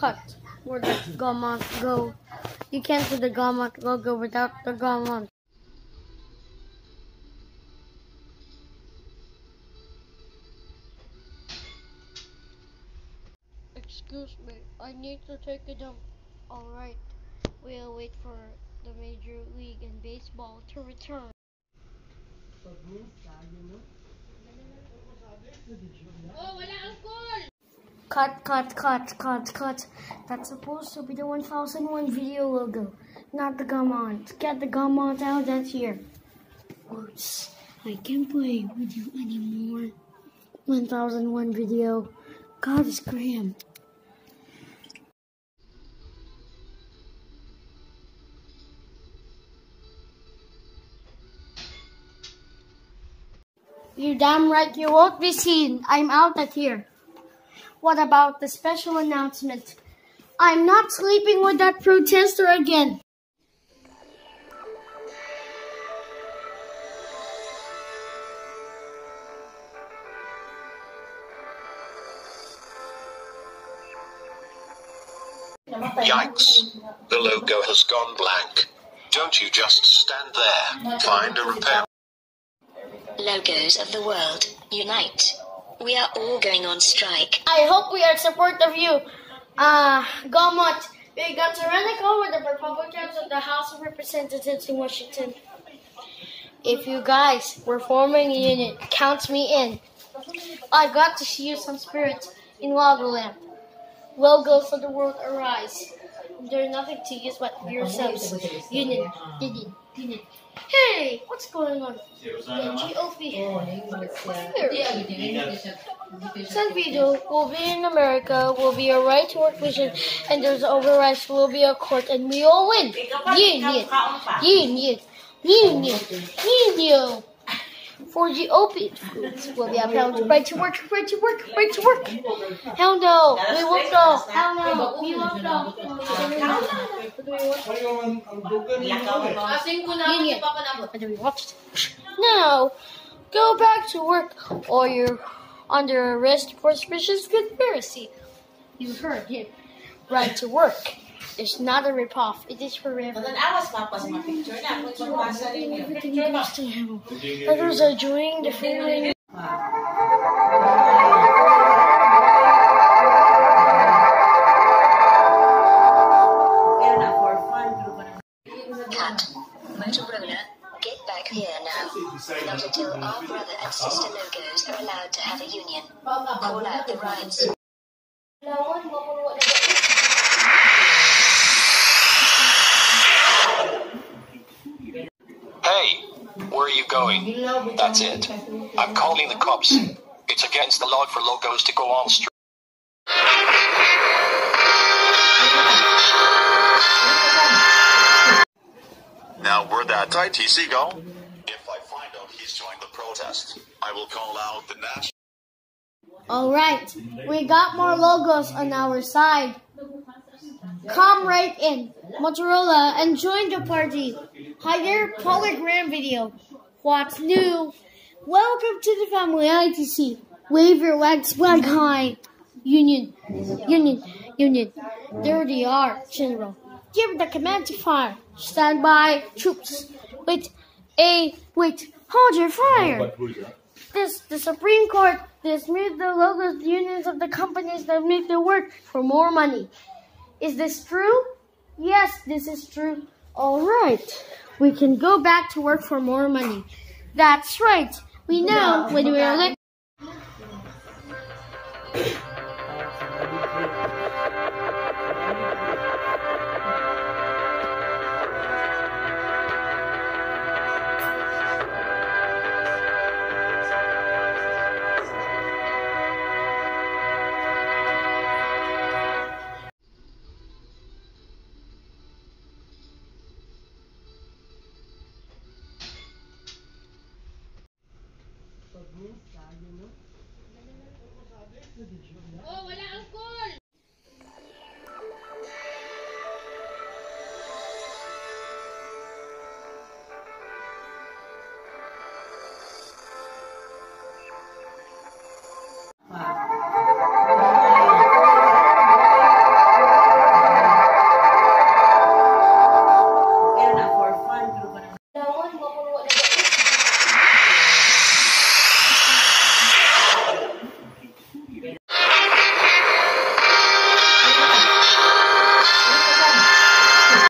cut where the Gaumont go. You can't see the Gaumont logo without the Gaumont. Excuse me, I need to take a dump. Alright, we'll wait for the Major League in Baseball to return. Cut, cut, cut, cut, cut. That's supposed to be the 1001 video logo, not the gum Gaumont. Get the gum Gaumont out, that's here. Oops, I can't play with you anymore. 1001 video. God is Graham. You damn right you won't be seen. I'm out of here. What about the special announcement? I'm not sleeping with that protester again. Yikes. The logo has gone blank. Don't you just stand there. Find a repair. Logos of the world, unite. We are all going on strike. I hope we are support of you. Uh, Gaumont, we got tyrannical with the Republicans of the House of Representatives in Washington. If you guys were forming a unit, count me in. I've got to see you some spirit in Logoland. Logos of the world arise. There's nothing to use but yourselves. Unit, unit, unit. Hey, what's going on? The GOP. San Vito will be in America, will be a right to work vision, and there's overrides will be a court, and we all win. Union, union, union, union. For GOP, will be upheld. Right to work, right to work, right to work. Hell no, we won't go. Hell no, we won't go. Union. And we watched. No, go back to work, or you're under arrest for suspicious conspiracy. You heard him. Right to work. It's not a ripoff. It is forever. awas pa pa sa mga picture na. Kung magbasa rin yun. Everything goes to him. Others are doing the feeling. For fun. Cut. Motorola, get back here now. Not until our brother and sister logos are allowed to have a union. Call out the rights. Hey, where are you going? That's it. I'm calling the cops. It's against the law for logos to go on street. Now, where'd that ITC go? If I find out he's joined the protest, I will call out the national. Alright, we got more logos on our side. Come right in, Motorola, and join the party. Higher polygram video. What's new? Welcome to the family ITC. Wave your legs flag high. Union, Union, Union. There they are, General. Give the command to fire. Stand by, troops. Wait, a wait. Hold your fire. This the Supreme Court This dismissed the logos unions of the companies that make the work for more money. Is this true? Yes, this is true. All right, we can go back to work for more money. That's right. We know when we are.